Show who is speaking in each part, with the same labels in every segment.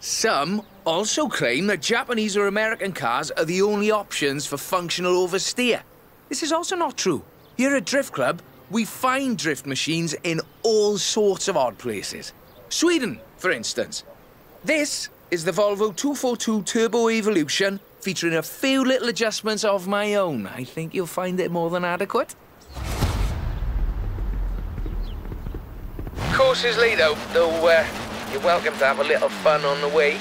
Speaker 1: Some also claim that Japanese or American cars are the only options for functional oversteer. This is also not true. Here at Drift Club, we find drift machines in all sorts of odd places. Sweden, for instance. This is the Volvo 242 Turbo Evolution, featuring a few little adjustments of my own. I think you'll find it more than adequate. Course is though, though uh, you're welcome to have a little fun on the way.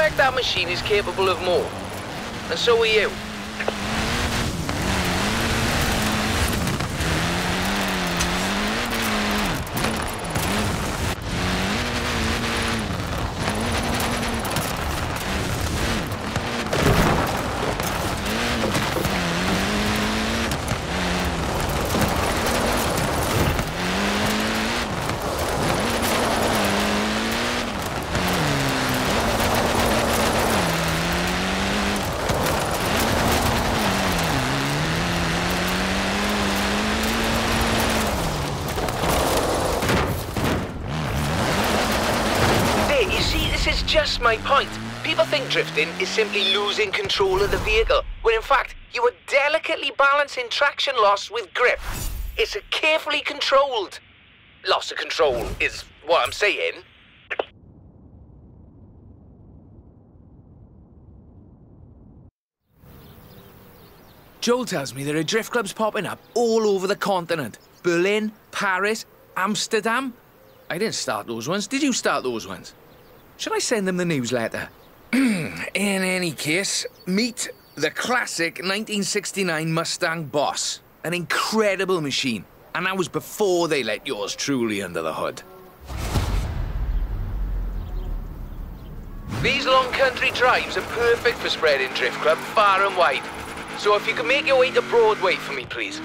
Speaker 1: Suspect that machine is capable of more. And so are you. People think drifting is simply losing control of the vehicle, when in fact, you are delicately balancing traction loss with grip. It's a carefully controlled loss of control, is what I'm saying. Joel tells me there are drift clubs popping up all over the continent. Berlin, Paris, Amsterdam. I didn't start those ones. Did you start those ones? Should I send them the newsletter? In any case, meet the classic 1969 Mustang Boss. An incredible machine. And that was before they let yours truly under the hood. These long country drives are perfect for spreading Drift Club far and wide. So if you could make your way to Broadway for me, please.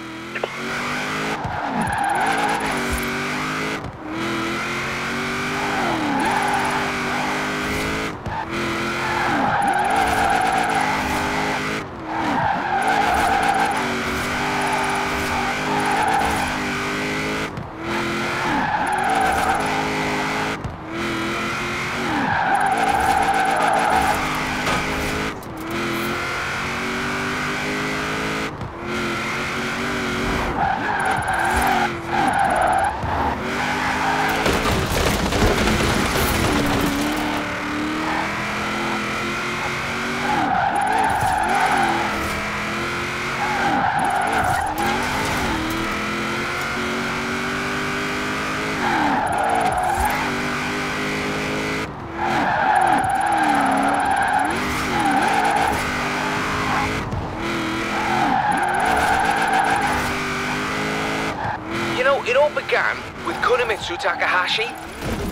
Speaker 1: Tatsu Takahashi.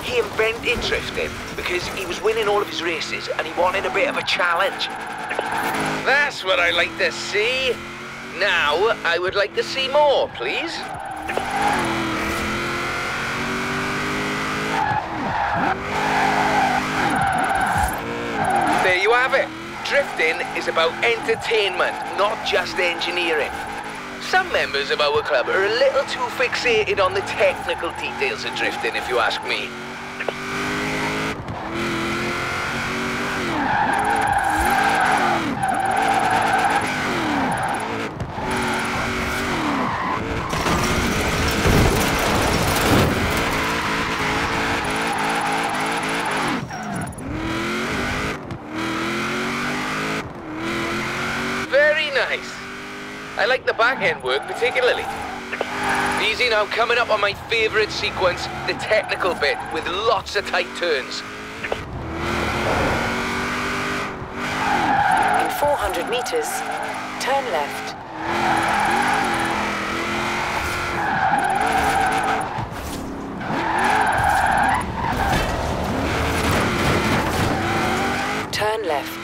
Speaker 1: He invented drifting because he was winning all of his races and he wanted a bit of a challenge. That's what I like to see. Now, I would like to see more, please. There you have it. Drifting is about entertainment, not just engineering. Some members of our club are a little too fixated on the technical details of drifting, if you ask me. The back end work particularly. Easy now, coming up on my favourite sequence, the technical bit, with lots of tight turns.
Speaker 2: In 400 meters, turn left. Turn left.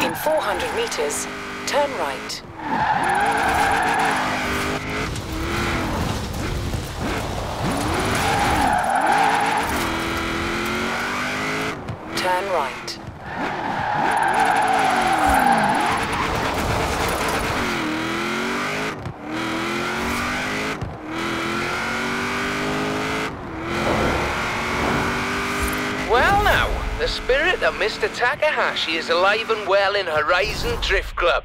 Speaker 2: In 400 meters, turn right. Turn right.
Speaker 1: Well now, the spirit of Mr. Takahashi is alive and well in Horizon Drift Club.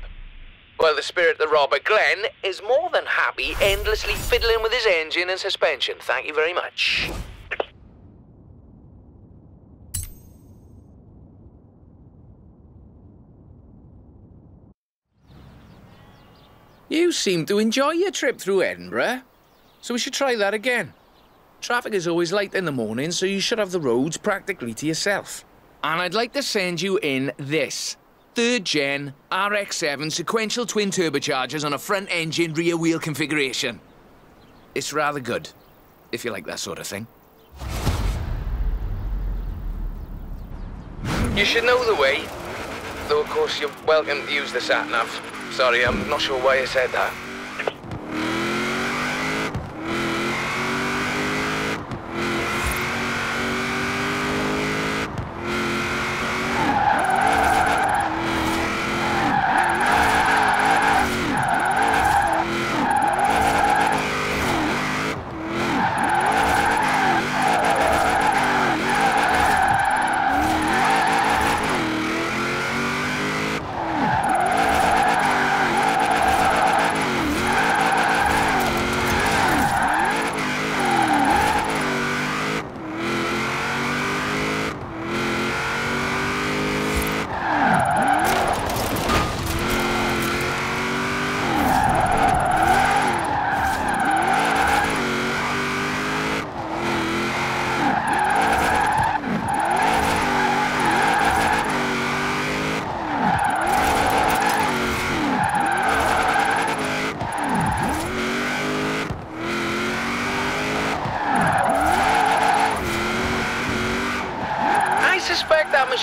Speaker 1: While the spirit of Robert Glenn is more than happy endlessly fiddling with his engine and suspension. Thank you very much. You seem to enjoy your trip through Edinburgh, so we should try that again. Traffic is always light in the morning, so you should have the roads practically to yourself. And I'd like to send you in this. Third gen RX-7 sequential twin turbochargers on a front engine rear wheel configuration. It's rather good, if you like that sort of thing. You should know the way. Though, of course, you're welcome to use the sat-nav. Sorry, I'm not sure why I said that.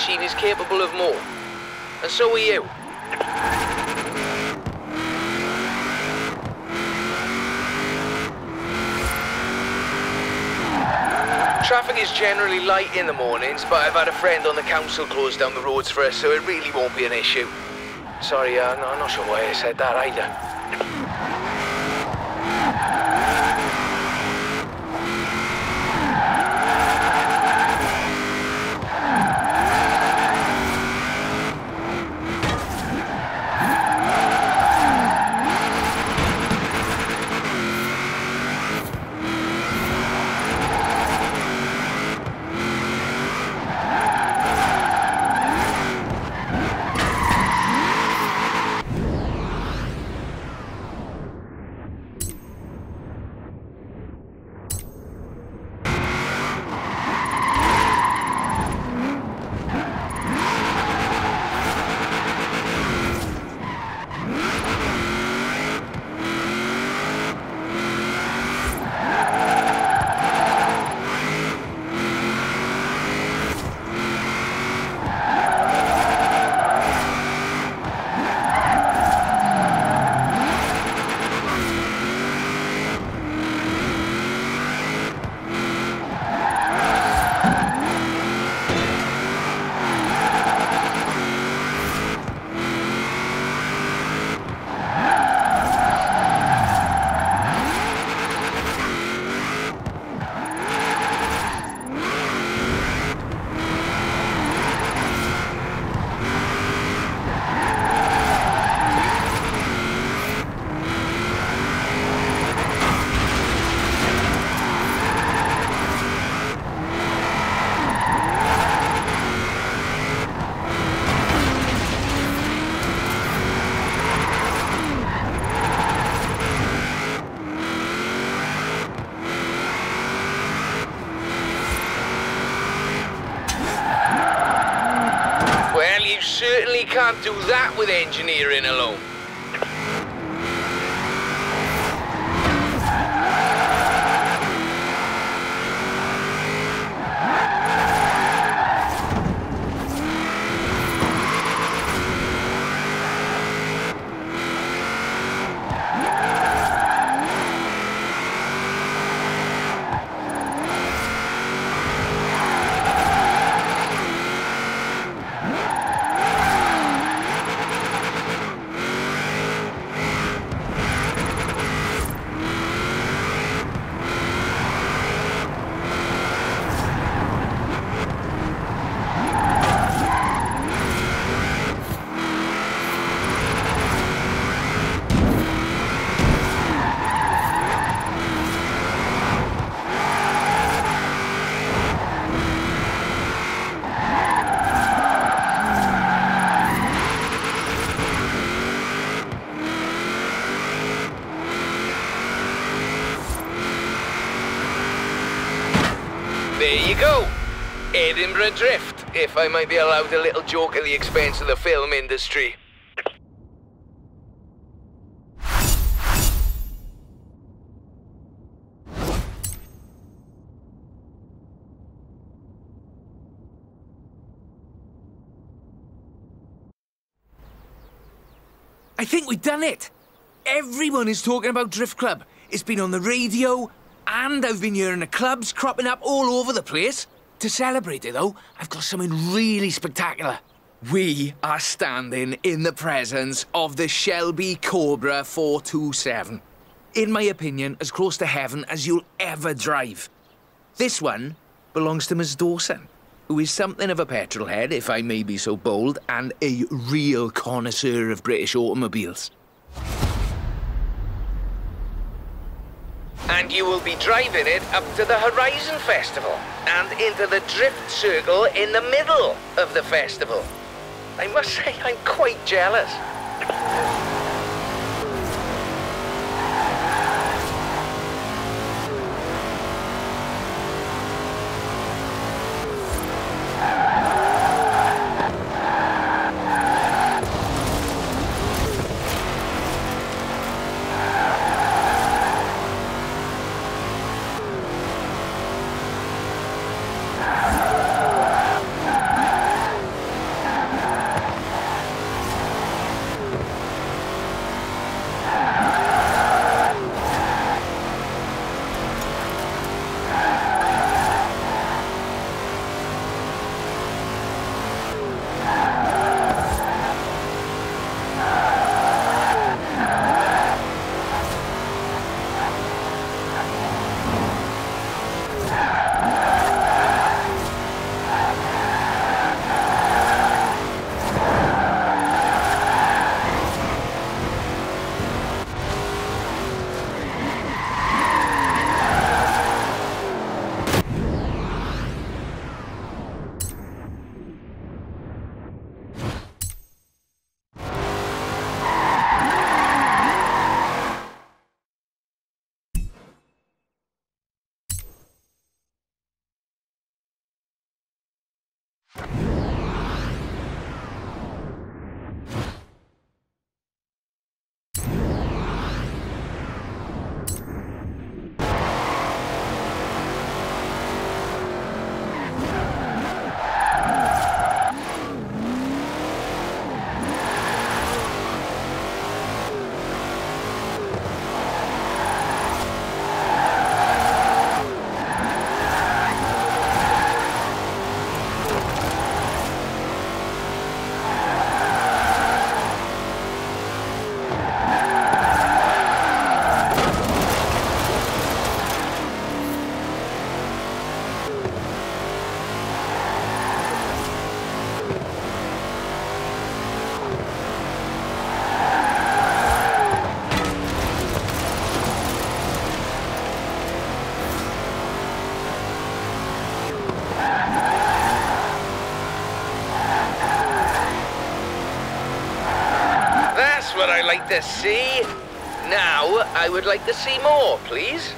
Speaker 1: Machine is capable of more. And so are you. Traffic is generally light in the mornings, but I've had a friend on the council close down the roads for us, so it really won't be an issue. Sorry, uh, no, I'm not sure why I said that either. Can't do that with engineering alone. There you go. Edinburgh Drift, if I might be allowed a little joke at the expense of the film industry. I think we've done it. Everyone is talking about Drift Club. It's been on the radio, and I've been hearing the clubs cropping up all over the place. To celebrate it, though, I've got something really spectacular. We are standing in the presence of the Shelby Cobra 427. In my opinion, as close to heaven as you'll ever drive. This one belongs to Miss Dawson, who is something of a petrol head, if I may be so bold, and a real connoisseur of British automobiles. And you will be driving it up to the Horizon Festival and into the Drift Circle in the middle of the festival. I must say, I'm quite jealous. Like to see. Now, I would like to see more, please.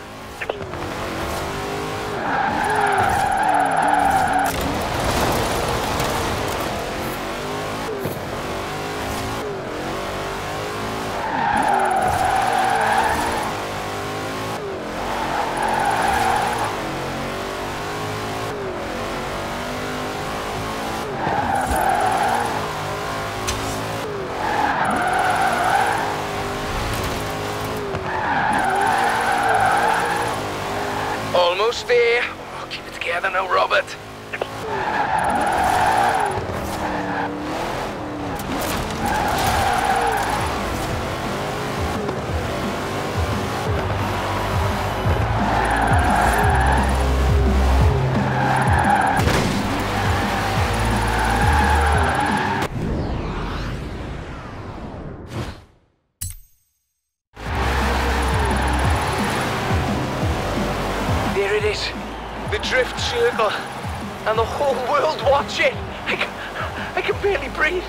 Speaker 1: I can, I can barely breathe.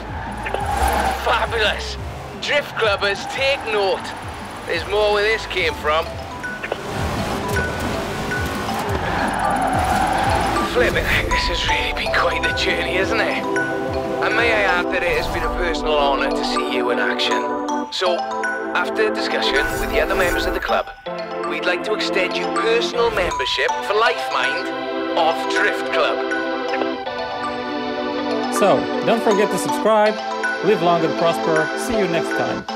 Speaker 1: Fabulous. Drift clubbers, take note. There's more where this came from. Flipping, this has really been quite the journey, hasn't it? And may I add that it has been a personal honour to see you in action. So, after discussion with the other members of the club, we'd like to extend you personal membership for life mind of Drift Club.
Speaker 3: So, don't forget to subscribe, live long and prosper, see you next time.